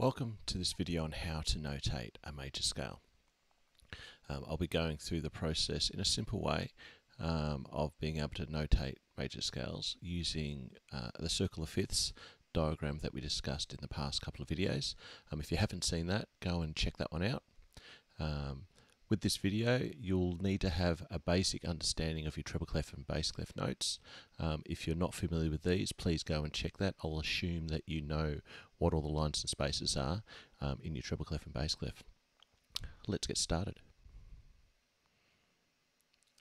Welcome to this video on how to notate a major scale. Um, I'll be going through the process in a simple way um, of being able to notate major scales using uh, the circle of fifths diagram that we discussed in the past couple of videos. Um, if you haven't seen that, go and check that one out. With this video, you'll need to have a basic understanding of your treble clef and bass clef notes. Um, if you're not familiar with these, please go and check that. I'll assume that you know what all the lines and spaces are um, in your treble clef and bass clef. Let's get started.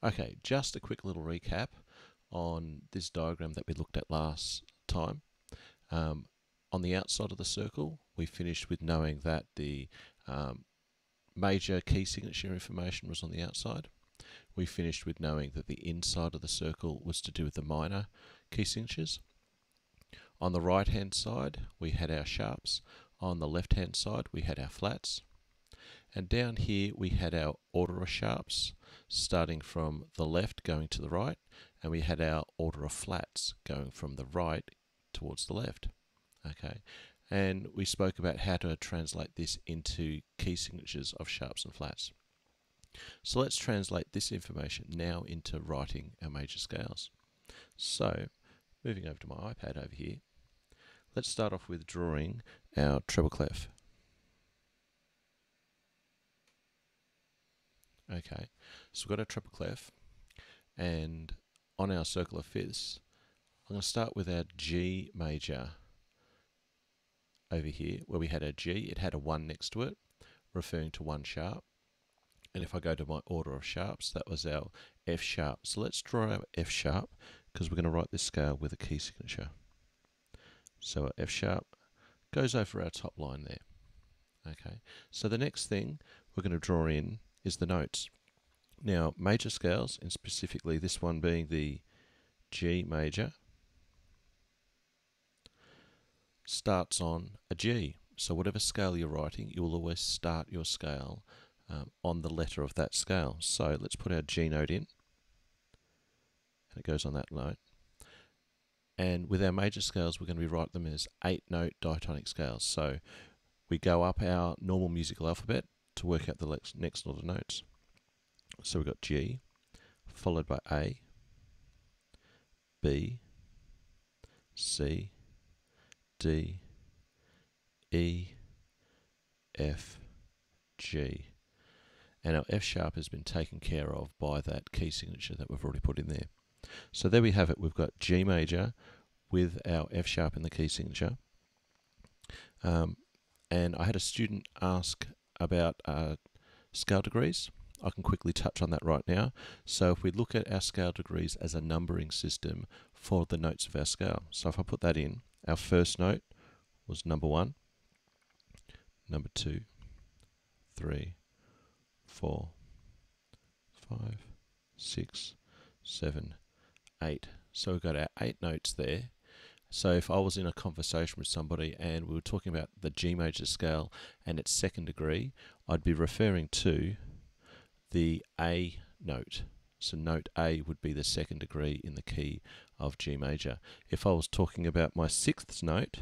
Okay, just a quick little recap on this diagram that we looked at last time. Um, on the outside of the circle, we finished with knowing that the um, major key signature information was on the outside. We finished with knowing that the inside of the circle was to do with the minor key signatures. On the right hand side, we had our sharps. On the left hand side, we had our flats. And down here, we had our order of sharps, starting from the left going to the right, and we had our order of flats going from the right towards the left. Okay, and we spoke about how to translate this into key signatures of sharps and flats. So let's translate this information now into writing our major scales. So, moving over to my iPad over here, let's start off with drawing our treble clef. Okay, so we've got our treble clef, and on our circle of fifths, I'm going to start with our G major over here where we had a G, it had a 1 next to it, referring to 1 sharp. And if I go to my order of sharps, that was our F sharp. So let's draw our F sharp because we're going to write this scale with a key signature. So our F sharp goes over our top line there. Okay, so the next thing we're going to draw in is the notes. Now, major scales, and specifically this one being the G major, starts on a G. So whatever scale you're writing, you will always start your scale um, on the letter of that scale. So let's put our G note in. And it goes on that note. And with our major scales, we're going to be writing them as eight note diatonic scales. So we go up our normal musical alphabet to work out the next lot of notes. So we've got G, followed by A, B, C, D, E, F, G. And our F sharp has been taken care of by that key signature that we've already put in there. So there we have it. We've got G major with our F sharp in the key signature. Um, and I had a student ask about uh, scale degrees. I can quickly touch on that right now. So if we look at our scale degrees as a numbering system for the notes of our scale. So if I put that in, our first note was number one, number two, three, four, five, six, seven, eight. So we've got our eight notes there. So if I was in a conversation with somebody and we were talking about the G major scale and its second degree, I'd be referring to the A note. So note A would be the second degree in the key of G major. If I was talking about my sixth note,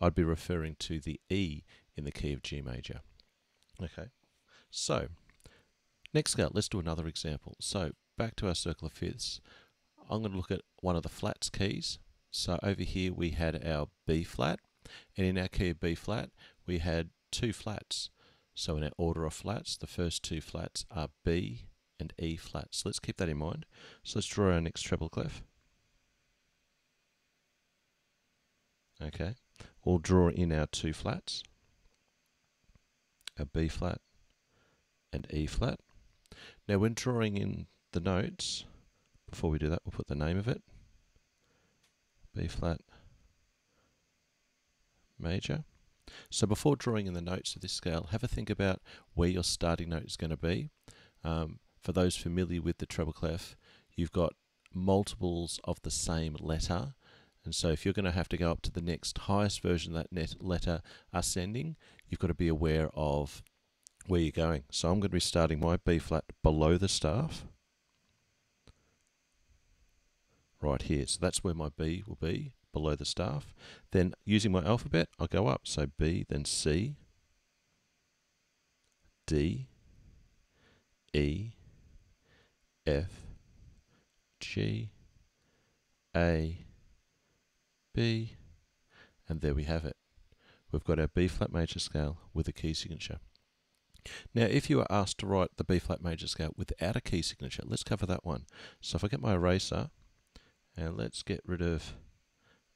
I'd be referring to the E in the key of G major. Okay, so next scale, let's do another example. So back to our circle of fifths. I'm going to look at one of the flats keys. So over here we had our B flat, and in our key of B flat we had two flats. So in our order of flats, the first two flats are B and E flat. So let's keep that in mind. So let's draw our next treble clef. Okay, we'll draw in our two flats, a B flat and E flat. Now when drawing in the notes, before we do that, we'll put the name of it, B flat major. So before drawing in the notes of this scale, have a think about where your starting note is going to be. Um, for those familiar with the treble clef, you've got multiples of the same letter. And so if you're going to have to go up to the next highest version of that net letter ascending, you've got to be aware of where you're going. So I'm going to be starting my B flat below the staff. Right here. So that's where my B will be, below the staff. Then using my alphabet, I'll go up. So B, then C, D, E, F, G, A, B, and there we have it. We've got our B flat major scale with a key signature. Now, if you are asked to write the B flat major scale without a key signature, let's cover that one. So if I get my eraser, and let's get rid of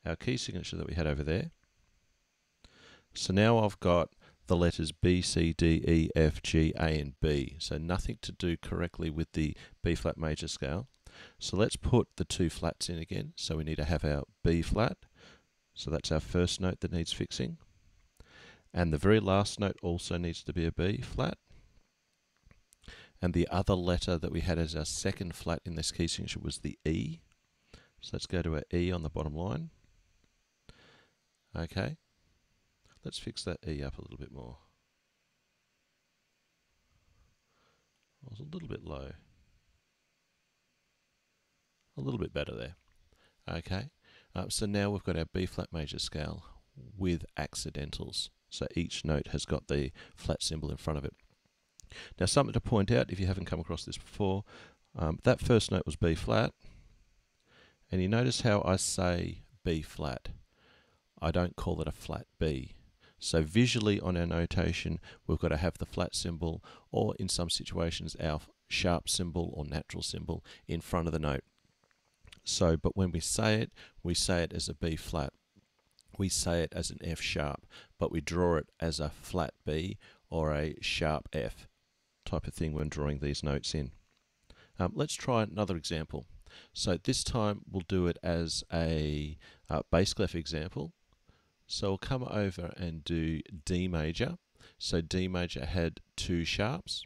our key signature that we had over there. So now I've got the letters B, C, D, E, F, G, A, and B. So nothing to do correctly with the B flat major scale. So let's put the two flats in again. So we need to have our B flat. So that's our first note that needs fixing. And the very last note also needs to be a B flat. And the other letter that we had as our second flat in this key signature was the E. So let's go to our E on the bottom line. Okay. Let's fix that E up a little bit more. I was a little bit low. A little bit better there. Okay. Uh, so now we've got our B flat major scale with accidentals. So each note has got the flat symbol in front of it. Now something to point out if you haven't come across this before, um, that first note was B flat. And you notice how I say B flat. I don't call it a flat B. So visually on our notation, we've got to have the flat symbol or in some situations our sharp symbol or natural symbol in front of the note. So, but when we say it, we say it as a B flat. We say it as an F sharp, but we draw it as a flat B or a sharp F type of thing when drawing these notes in. Um, let's try another example. So this time we'll do it as a uh, bass clef example. So we'll come over and do D major. So D major had two sharps.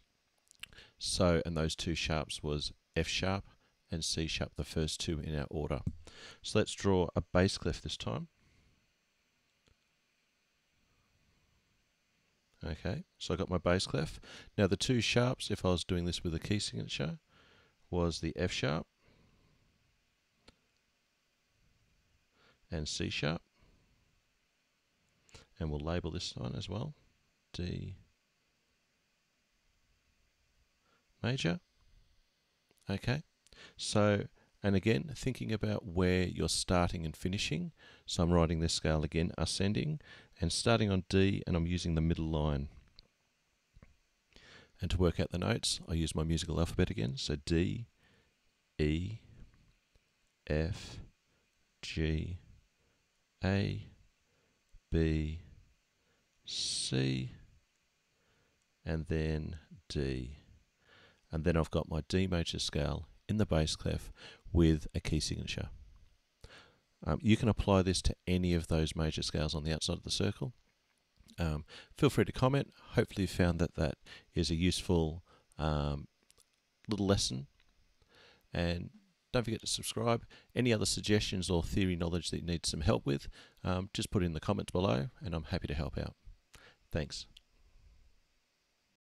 So, and those two sharps was F sharp and C sharp, the first two in our order. So let's draw a bass clef this time. Okay, so I got my bass clef. Now the two sharps, if I was doing this with a key signature, was the F sharp and C sharp. And we'll label this one as well. D major. Okay, so, and again, thinking about where you're starting and finishing. So I'm writing this scale again, ascending, and starting on D, and I'm using the middle line. And to work out the notes, I use my musical alphabet again. So D, E, F, G, A, B, C, and then D. And then I've got my D major scale in the bass clef with a key signature. Um, you can apply this to any of those major scales on the outside of the circle. Um, feel free to comment. Hopefully you found that that is a useful um, little lesson. And don't forget to subscribe. Any other suggestions or theory knowledge that you need some help with, um, just put in the comments below and I'm happy to help out. Thanks.